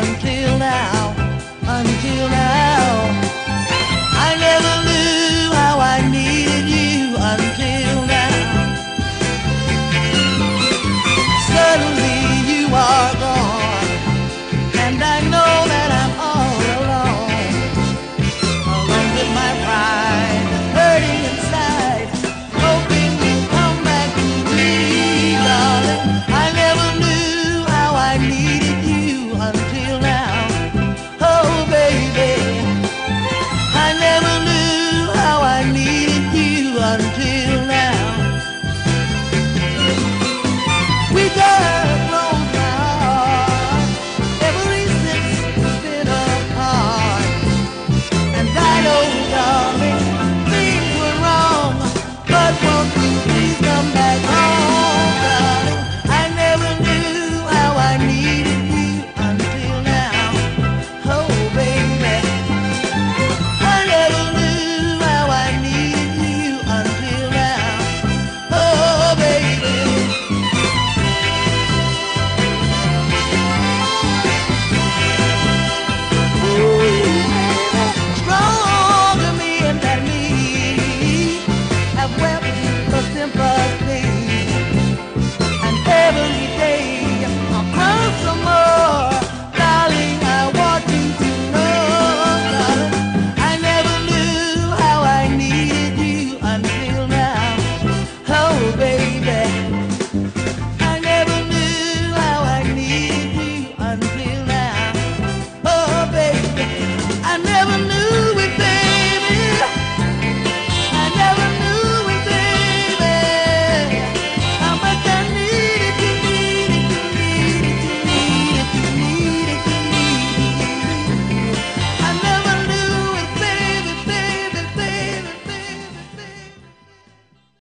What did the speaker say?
until now, until now.